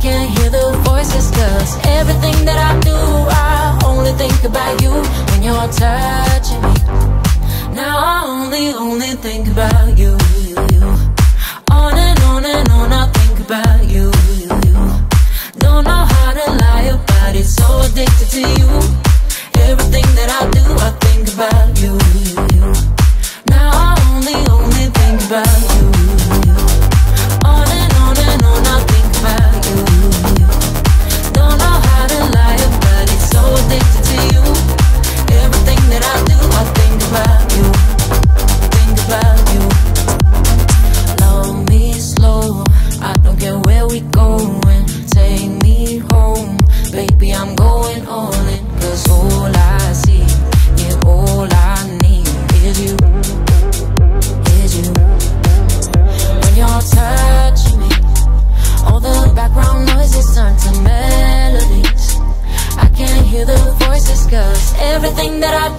can hear the voices Cause everything that I do I only think about you When you're touching me Now I only, only think about you. On and on and on I think about you, Don't know how to lie about it So addicted to you Everything that I do I think about you, you. Now I only, only think about you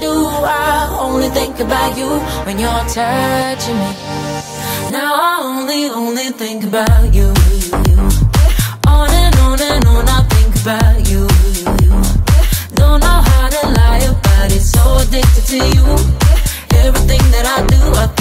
do I only think about you when you're touching me. Now I only, only think about you. On and on and on I think about you. Don't know how to lie about it, so addicted to you. Everything that I do I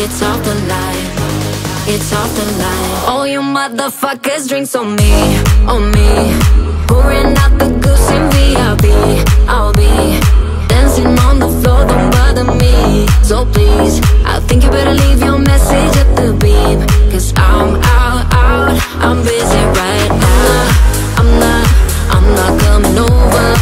It's off the line, it's off the line. All you motherfuckers drinks on me, on me. Pouring out the goose in VIP. I'll be dancing on the floor, don't bother me. So please, I think you better leave your message at the beep. Cause I'm out, out, I'm busy right now. I'm not, I'm not coming over.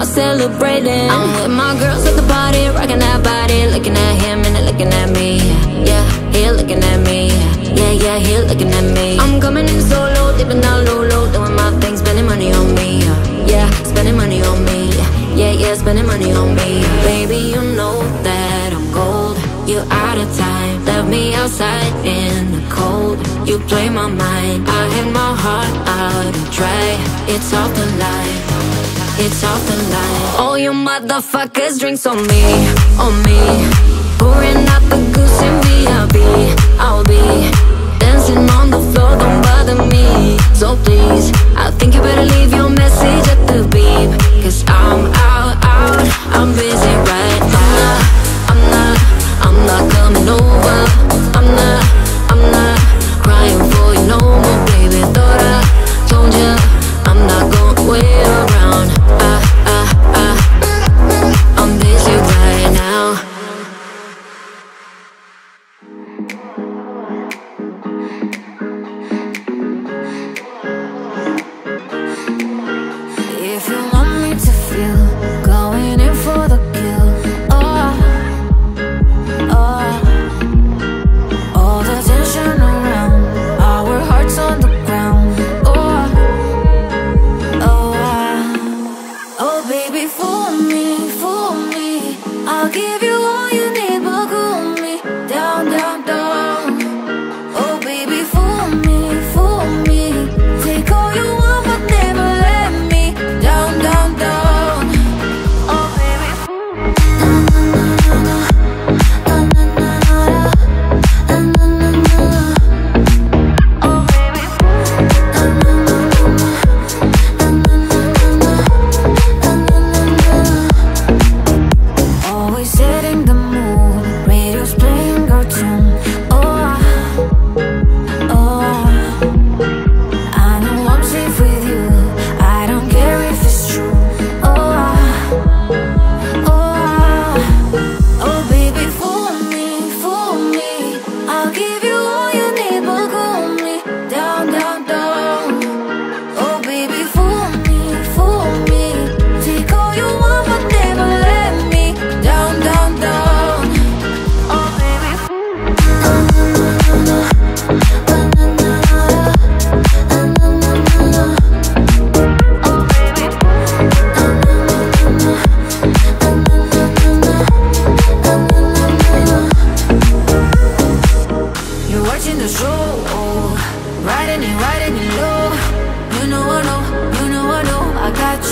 Out celebrating. I'm with my girls at the party, rocking that body, looking at him and looking at me. Yeah, he looking at me. Yeah, yeah, he looking at me. I'm coming in solo, dipping down low, low, doing my thing, spending money on me. Yeah, spending money on me. Yeah, yeah, spending money on me. Baby, you know that I'm gold. You out of time, left me outside in the cold. You play my mind, I hang my heart out to dry. It's off the line, it's off the line. All you motherfuckers drinks on me, on me. Pouring out the goose in VIP. I'll be dancing on the floor, don't bother me. So please, I think you better leave your message at the beep.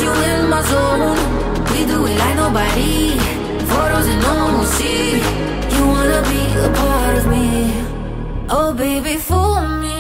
You in my zone. We do it like nobody. Photos and no one will see. You wanna be a part of me. Oh baby, fool me,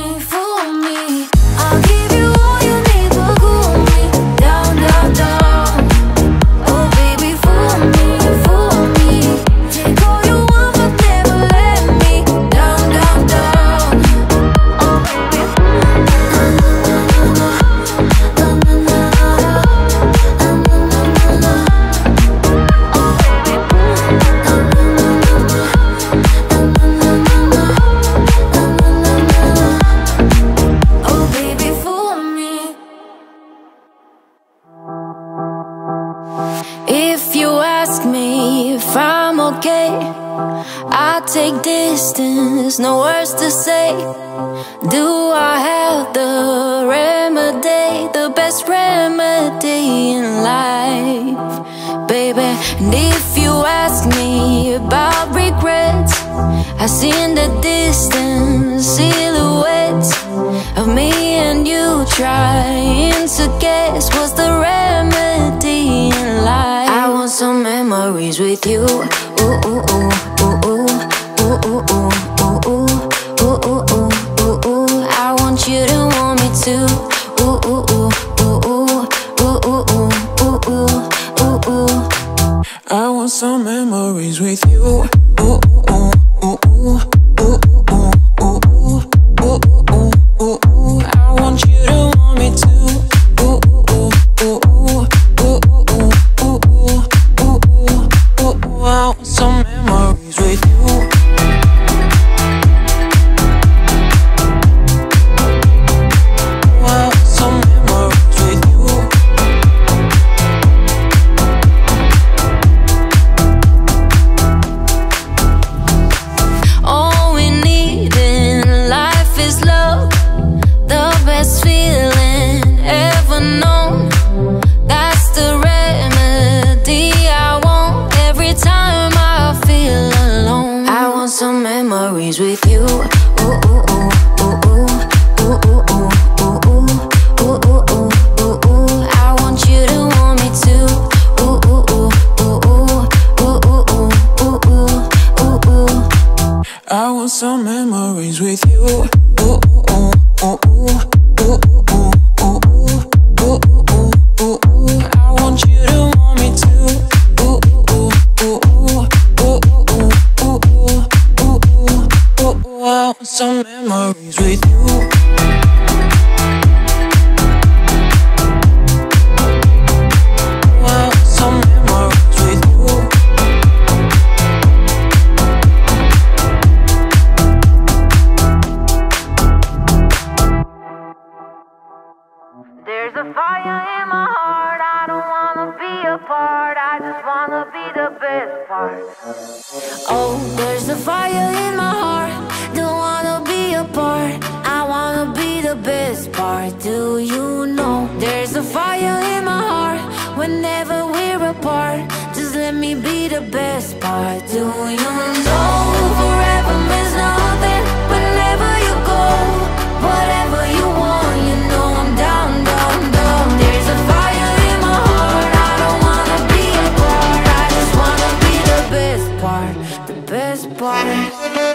No words to say. Do I have the remedy The best remedy in life? Baby And if you ask me about regrets I see in the distance silhouettes Of me and you trying to guess What's the remedy in life. I want some memories with you. Ooh, ooh, ooh, ooh, ooh ooh, ooh, ooh, ooh, ooh, ooh, ooh, ooh. I want you to want me too. Ooh, ooh, ooh, ooh, ooh, ooh, ooh, ooh. I want some memories with you. Ooh, ooh, ooh. bars.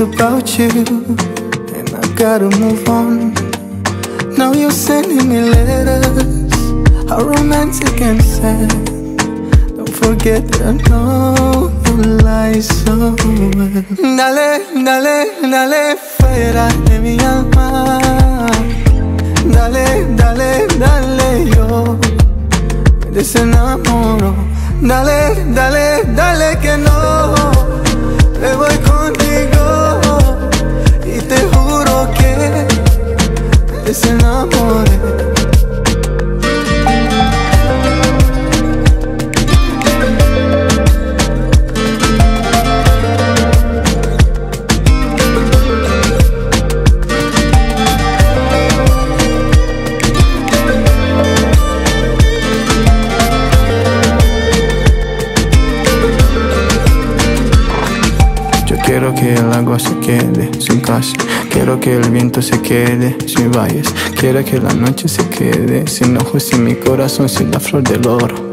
about you And I gotta move on. Now you're sending me letters How romantic and sad. Don't forget that I know you lie so well. Dale, dale, dale fuera de mi alma. Dale, dale, dale yo. Me desenamoro. Dale, dale, dale que no. Me voy contigo. que Yo Quiero que el agua se quede sin clase. Quiero que el viento se quede sin valles. Quiero que la noche se quede sin ojos, sin mi corazón, sin la flor del oro.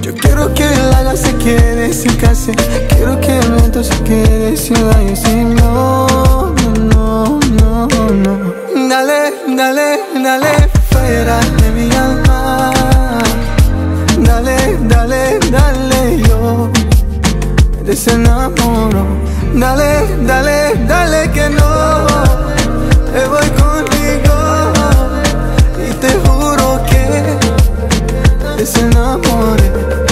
Yo quiero que el agua se quede sin casa. Quiero que el viento se quede sin valles. Sin no, no, no, no. Dale, dale, dale fuera de mi alma. Dale, dale, dale. Yo me desenamoro. Dale, dale, dale que no. Te voy contigo Y te juro que Desenamoré.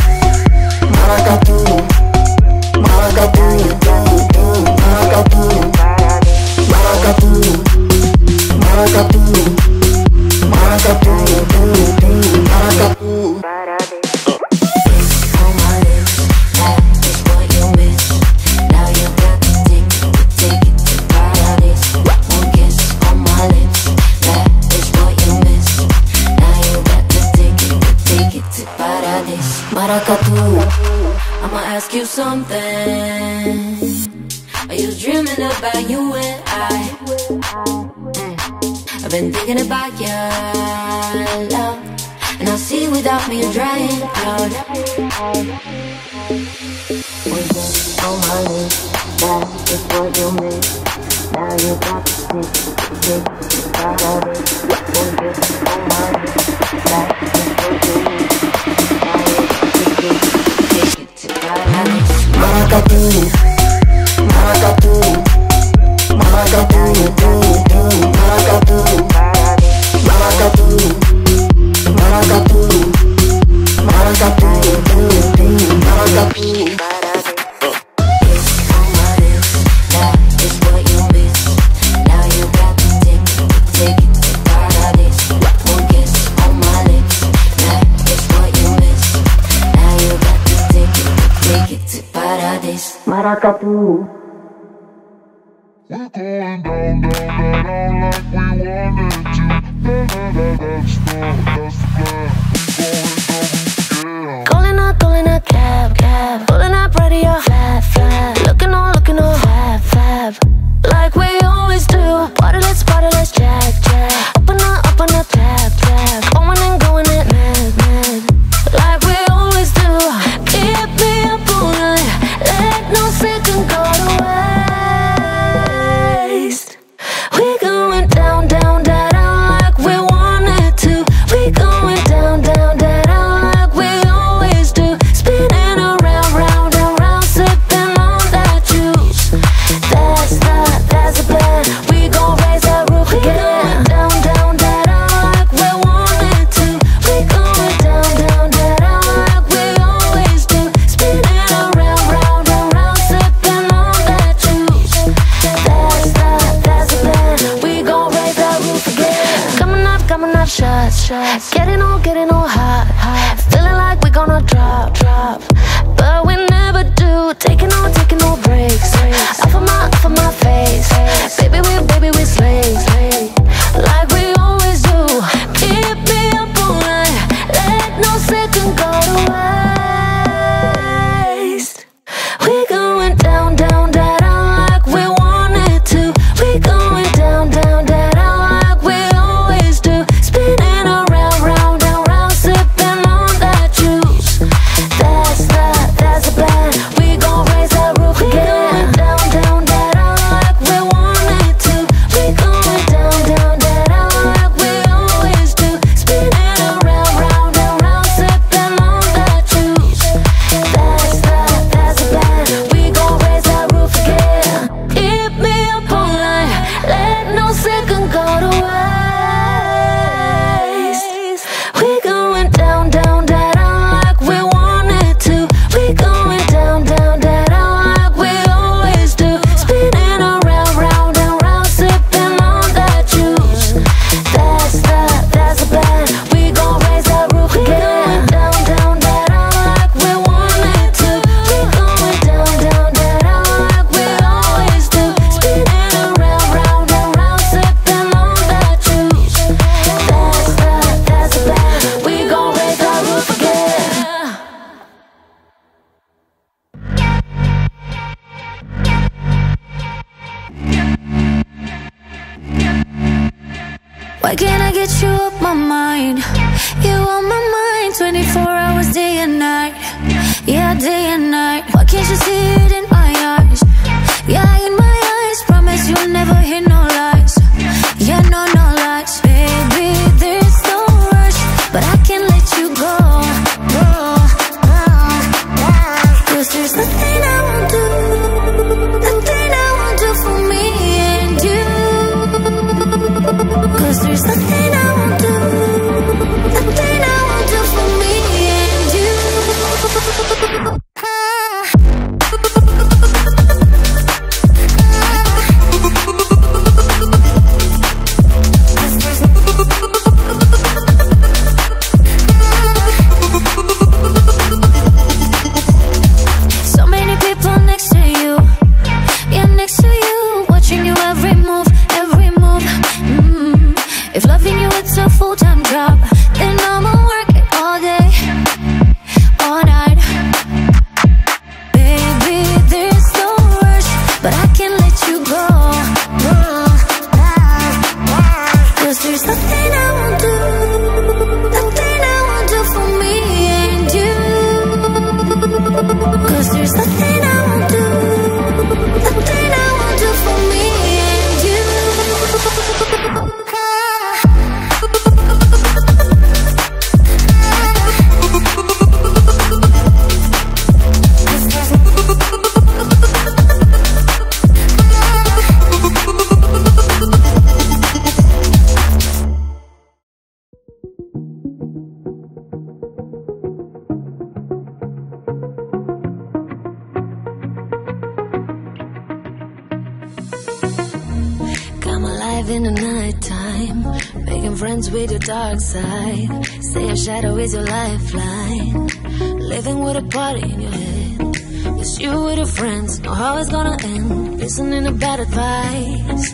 Bad advice.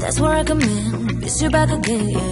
That's where I come in. Miss you back again. Yeah.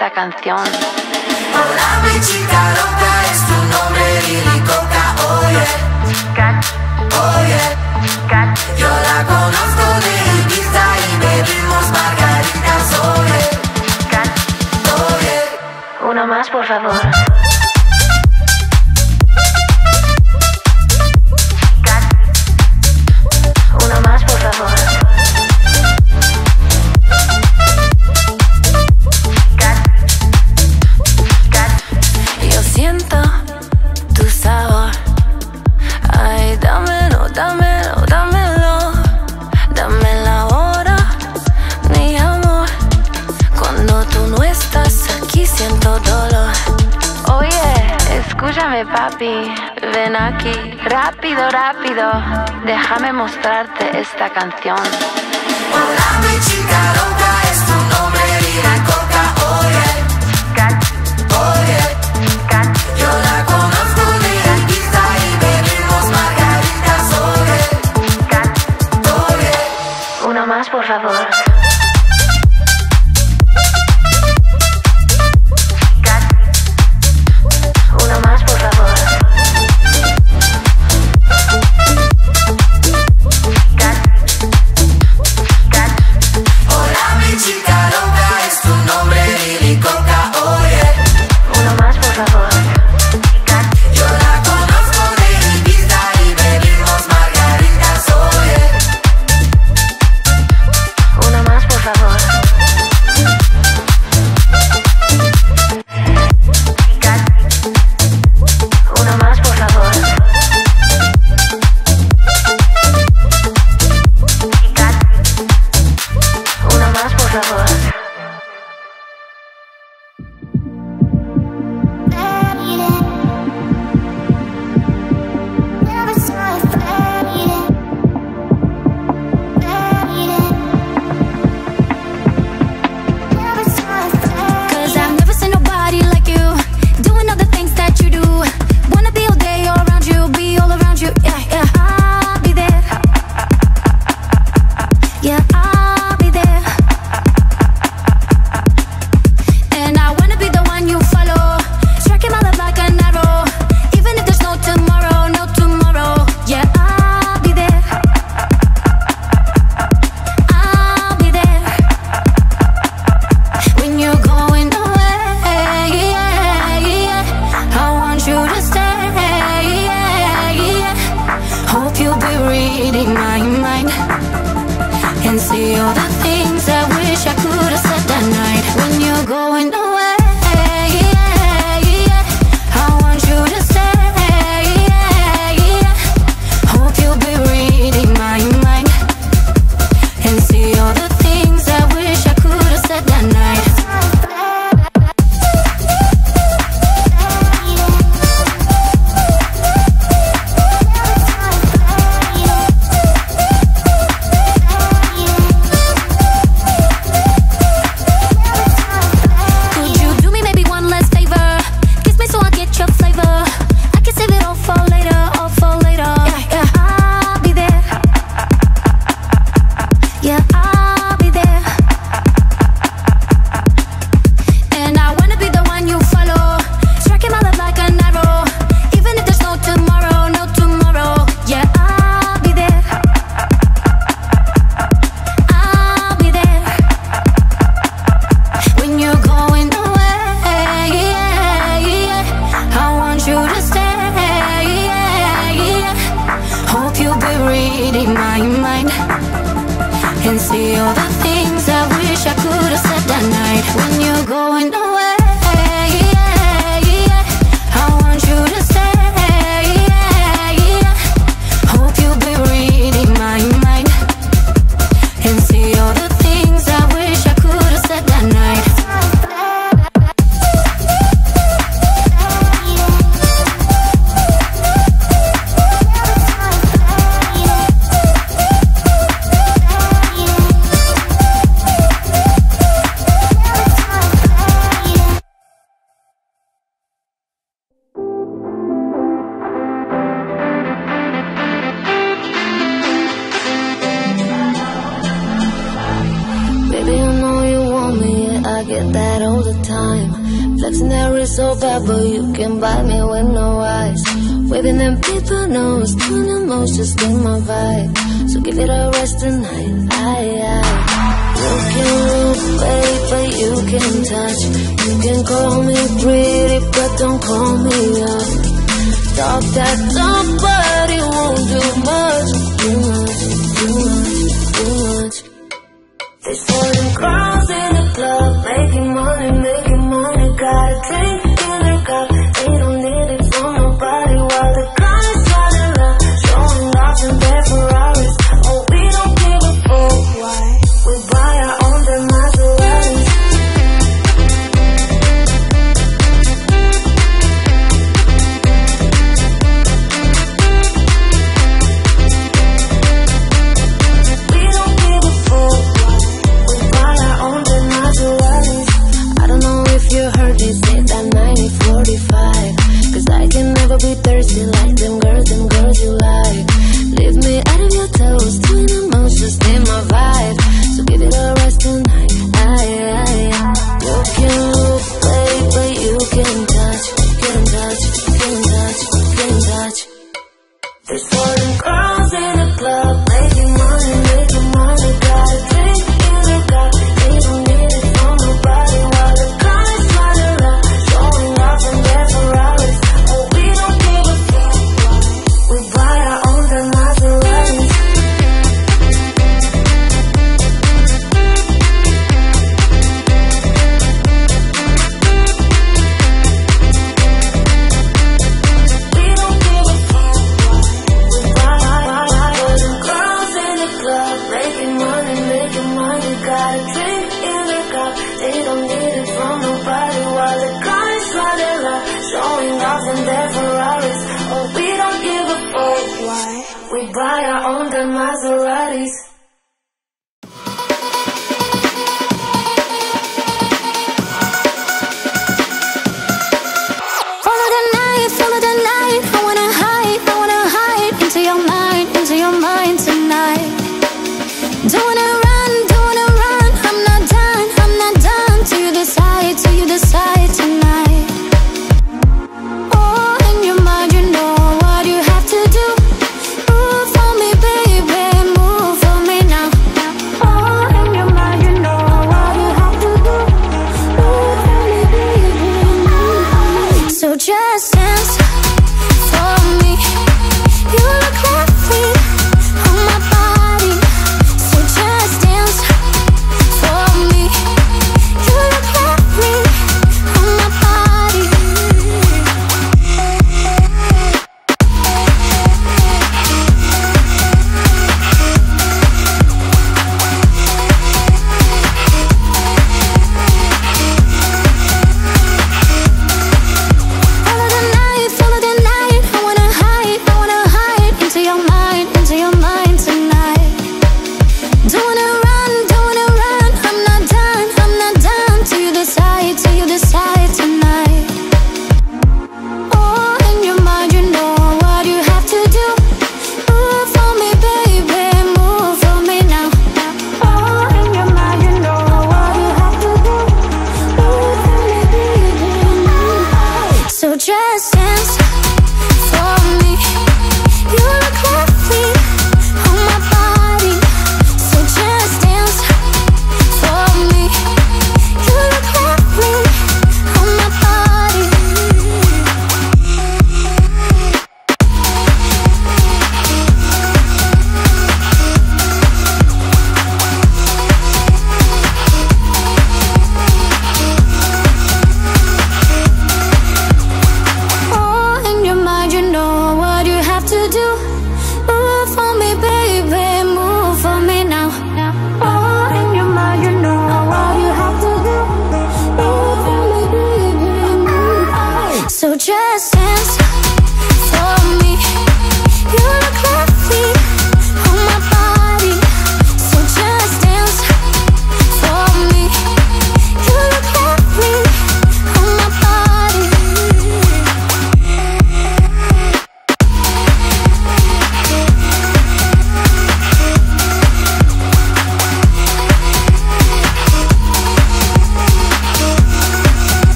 esta canción. Hola, mi chica loca, es tu nombre Lilicoca, oye. Oye, yo la conozco de Ibiza y bebimos margaritas, oye. Oye. Uno más, por favor. Papi, ven aquí, rápido, rápido, déjame mostrarte esta canción. Hola mi chica loca, es tu nombre y la coca, oye, oye, yo la conozco de Ibiza y bebimos margaritas, oye, oye. Una más por favor.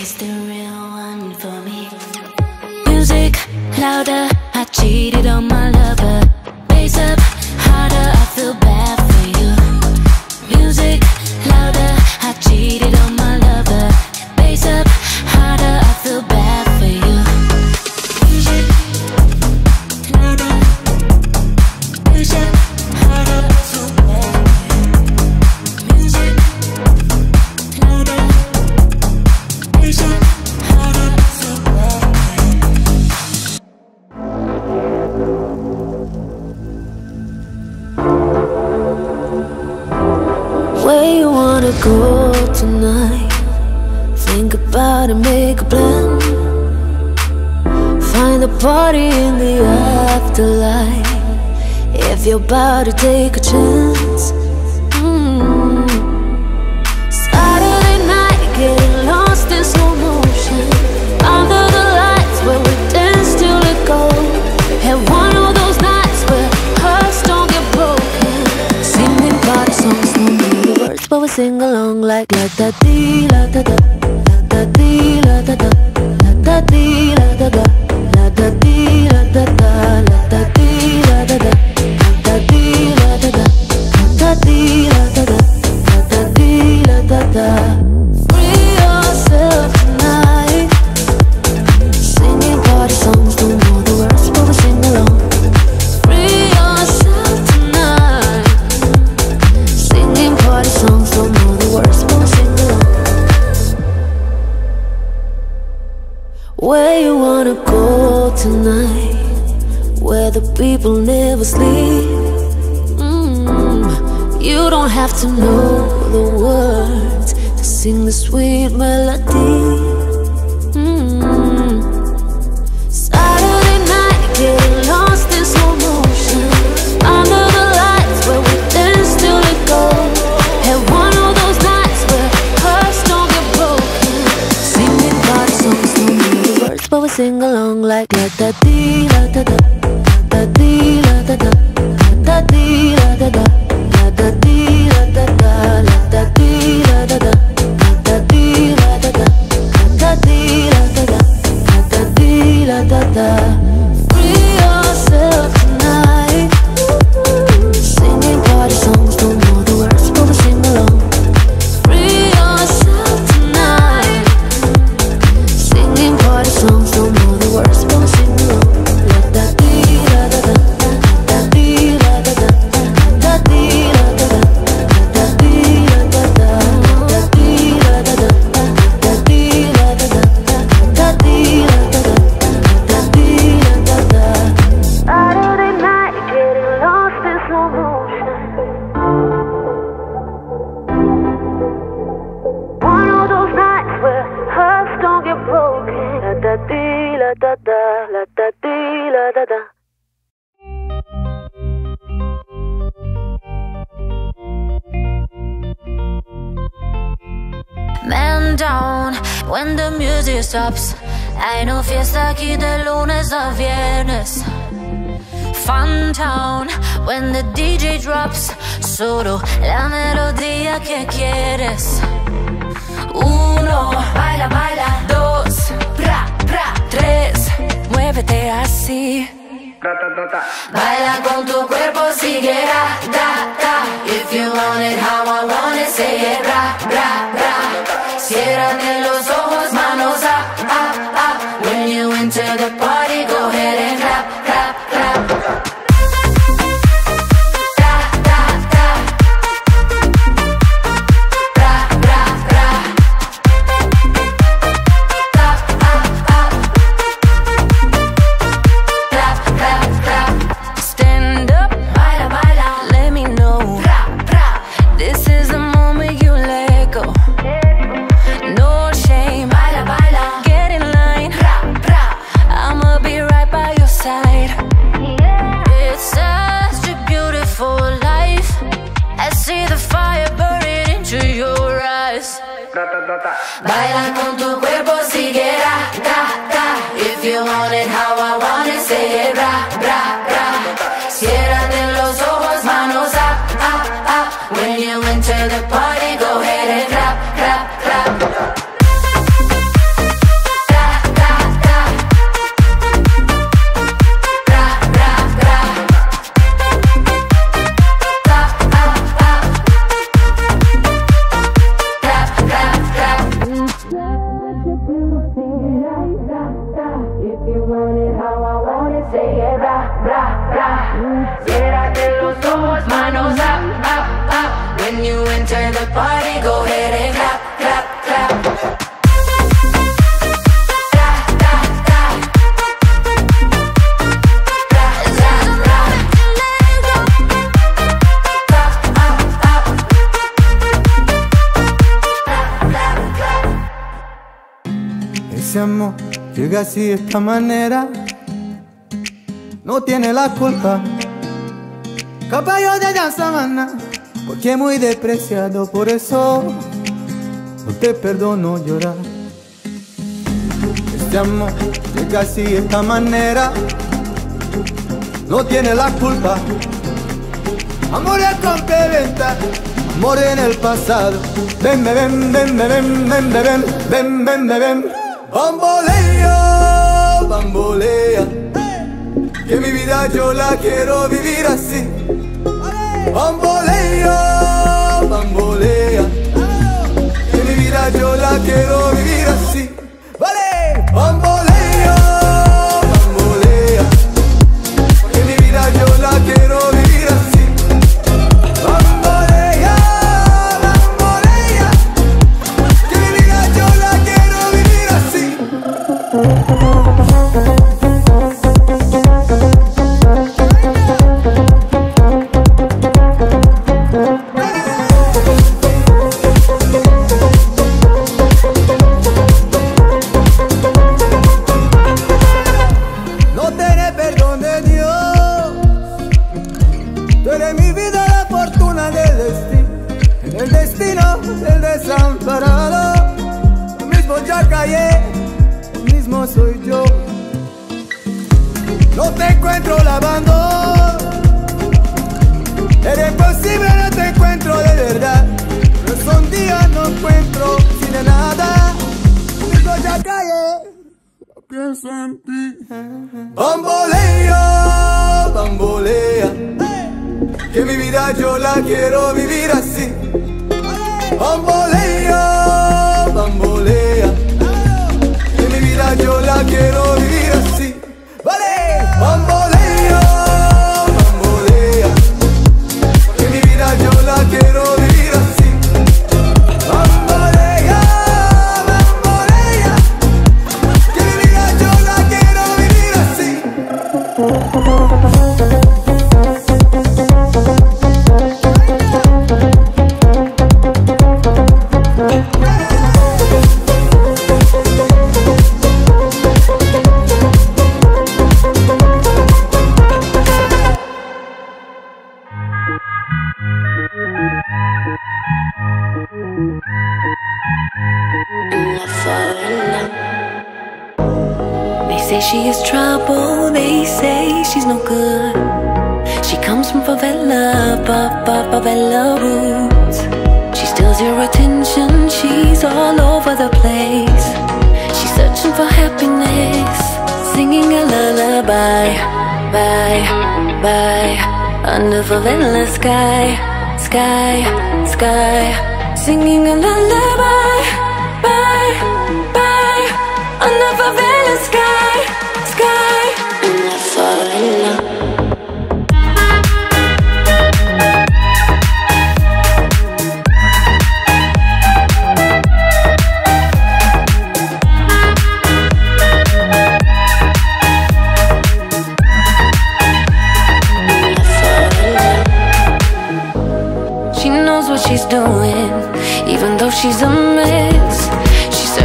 is the real one for me? Music louder. I cheated on my lover. You don't have to know the words to sing the sweet melody. Mm -hmm. a viernes. Fun Town, when the DJ drops, solo la melodía que quieres. Uno, baila, baila. Dos, pra, pra. Tres, muévete así. Baila con tu cuerpo, sigue ra, ta, ta. If you want it how I want it, say it ra, ra, ra. Los. ese amor llega así de esta manera, no tiene la culpa. capayo de la sabana, porque muy despreciado, por eso no te perdono llorar. Este amor llega así de esta manera, no tiene la culpa. Amor es complementa, amor en el pasado. Ven, ven, ven, ven, ven, ven, ven, ven, ven, ven. ven. Bambolea, bambolea. Que mi vida yo la quiero vivir así. Bambolea, bambolea. Que mi vida yo la quiero vivir así yo la quiero vivir así.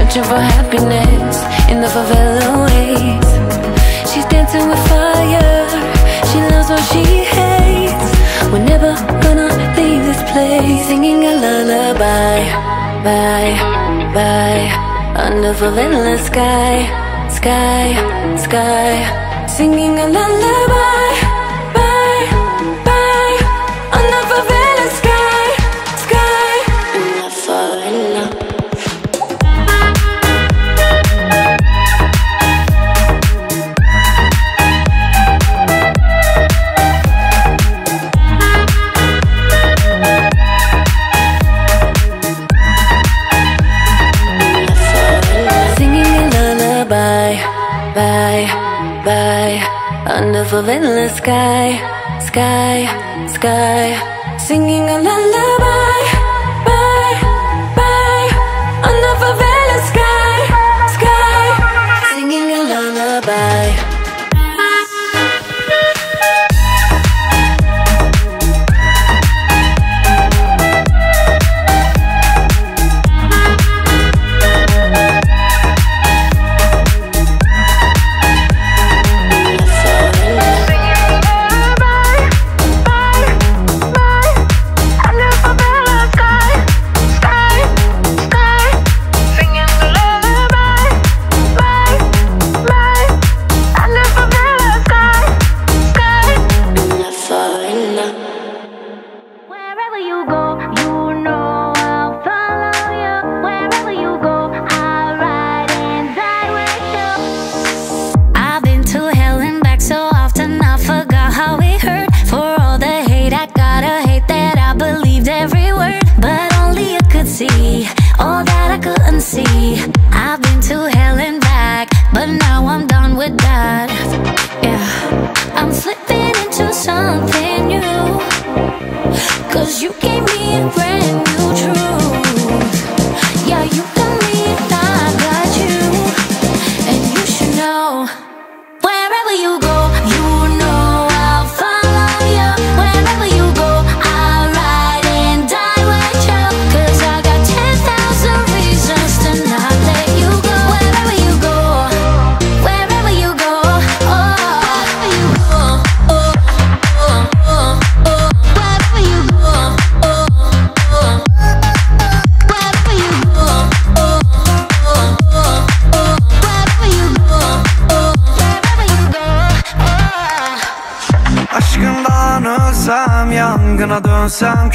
searching for happiness in the favela ways She's dancing with fire, she loves what she hates. We're never gonna leave this place. Singing a lullaby, bye, bye. Under favela sky, sky, sky. Singing a lullaby. of endless sky, sky, sky, singing a lullaby.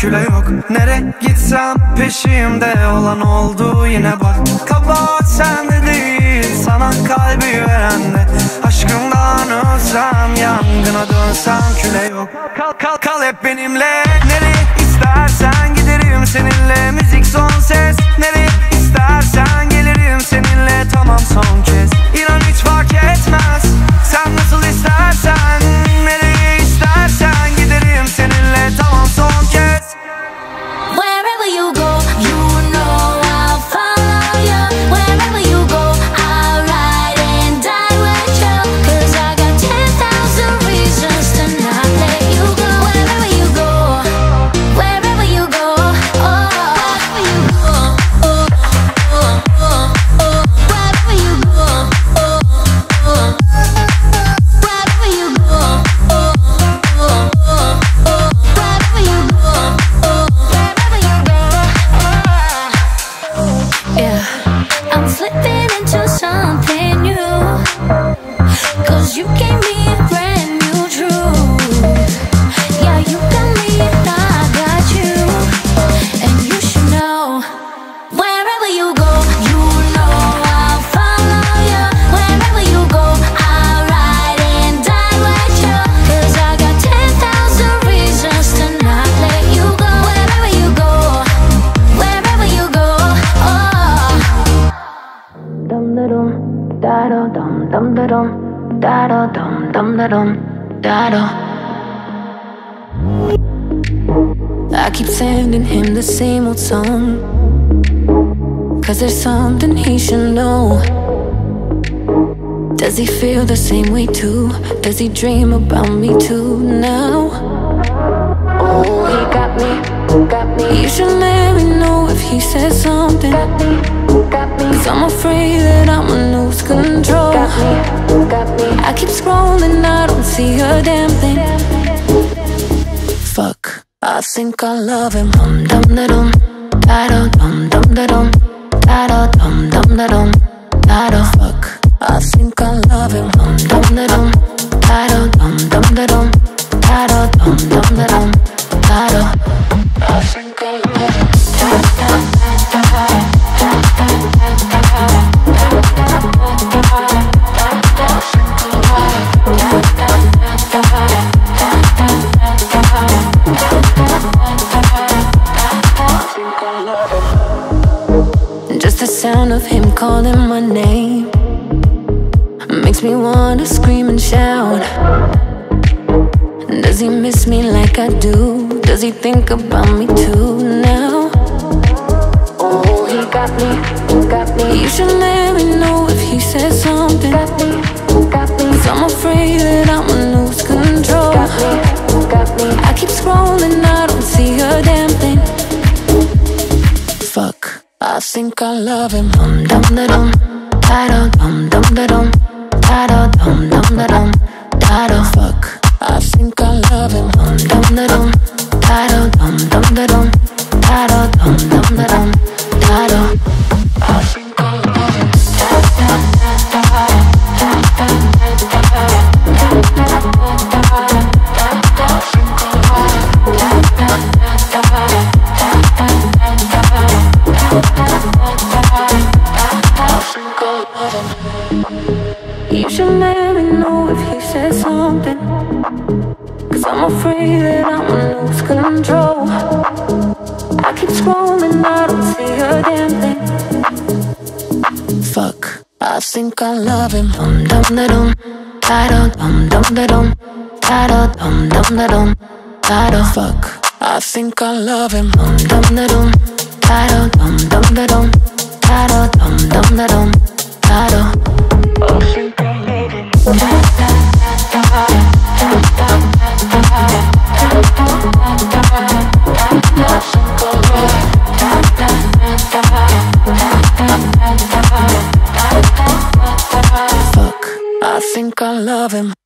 Kilo yok. Ne same way too? Does he dream about me too now? Oh, he got me, got me. You should let me know if he says something. Got me, got me. Cause I'm afraid that I'ma lose control. Got me, got me. I keep scrolling, I don't see a damn thing. Fuck, I think I love him. Dum dum da dum, da dum dum da dum, da dum dum da dum, da dum. Fuck, Just the sound of him calling my name me wanna scream and shout. Does he miss me like I do? Does he think about me too now? Oh, he got me, got me. You should let me know if he says something. Got me, got me. Cause I'm afraid that I'ma lose control. Got me, got me. I keep scrolling, I don't see a damn thing. Fuck, I think I love him. Dum dum da dum, da dum dum dum da dum, da dum dum dum da dum, da dum. Fuck, I think I love him. Dum dum da dum, da dum dum dum da dum, da dum dum dum da dum, da dum. I'm afraid that I'ma lose control. I keep scrolling, I don't see a damn thing. Fuck, I think I love him. Dum dum da dum, da dum dum dum da dum, da dum dum dum da dum, da dum. Fuck, I think I love him. Dum dum da dum, da dum dum dum da dum, da dum dum dum da dum, da dum. I think I love him. Think I love him.